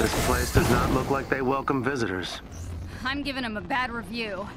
This place does not look like they welcome visitors. I'm giving them a bad review.